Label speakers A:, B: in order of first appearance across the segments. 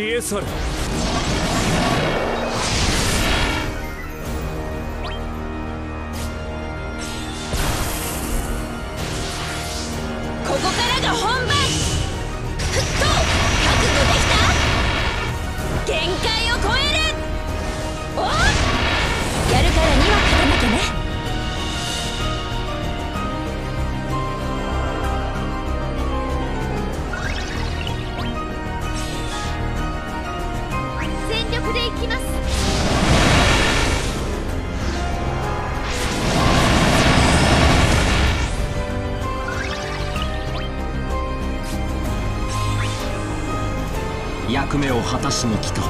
A: 消え去る。
B: フ目を果たしに来たこ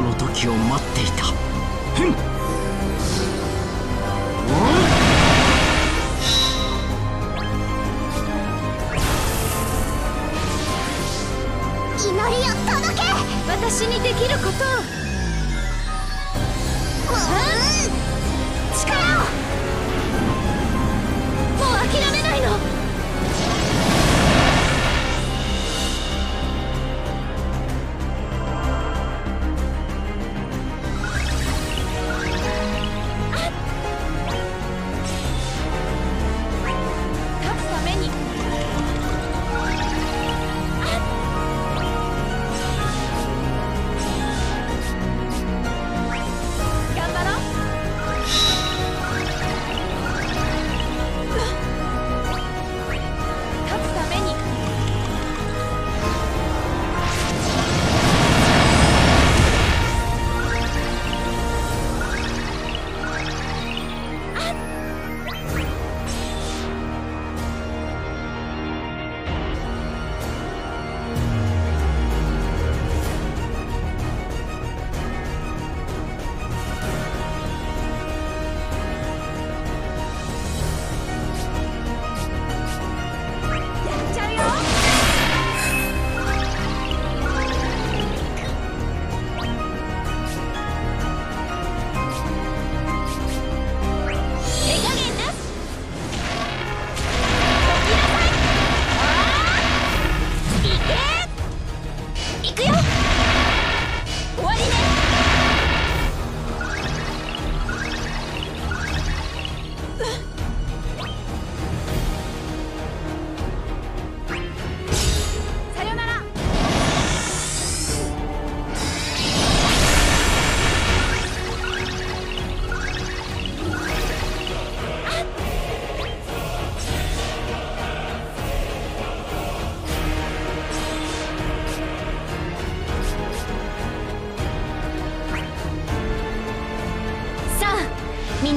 B: の時を待っていた。
C: 私にできること。を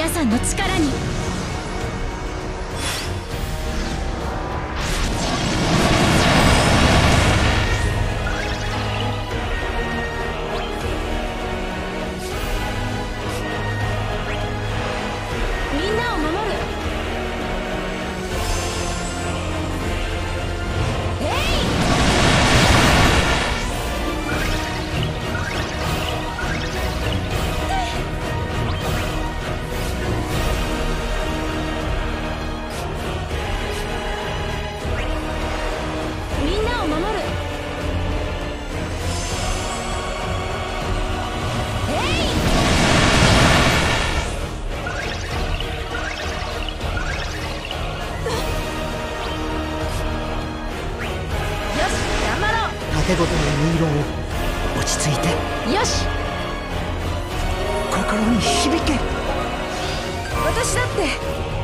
C: 皆さんの力に。
D: け事の音色を落ち着いて。
C: よし。
D: 心に響け。
C: 私だって。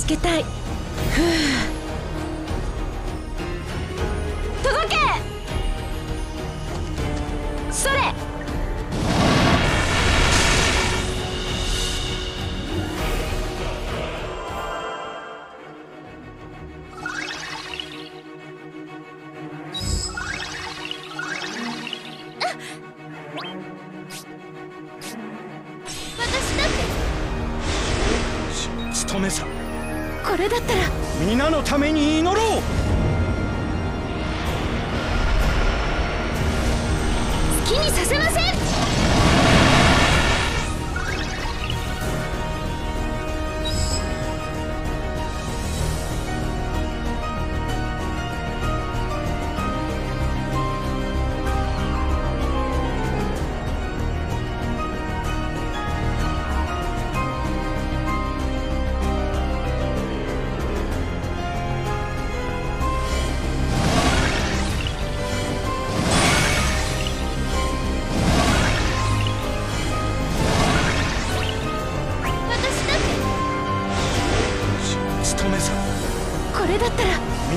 E: 助けたい。ふう。だったら。
D: 皆のために祈ろう。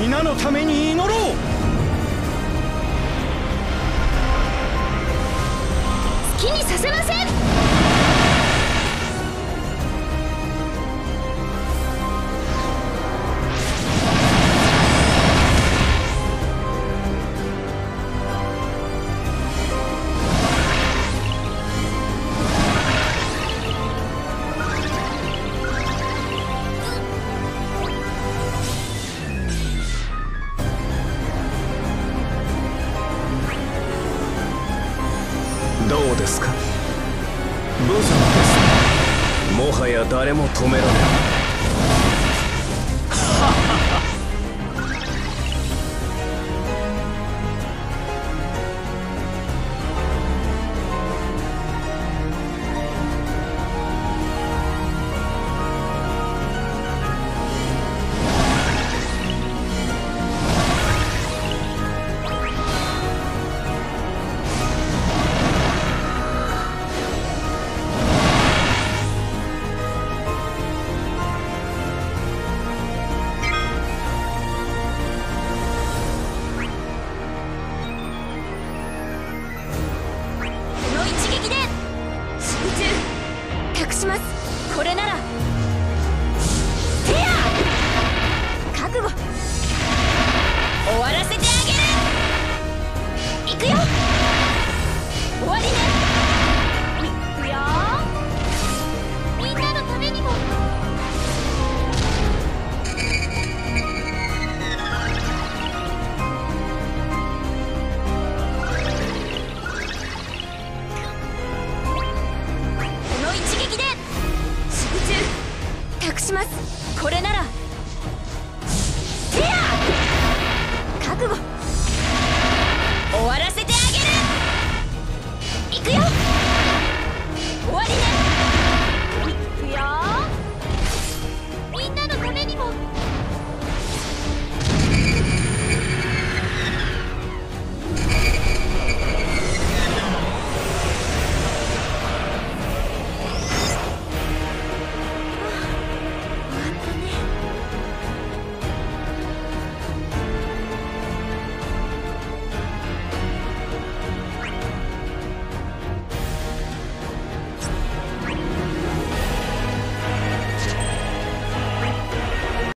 D: 皆のために祈ろう。
C: ですか？無様ですもはや誰も止められない。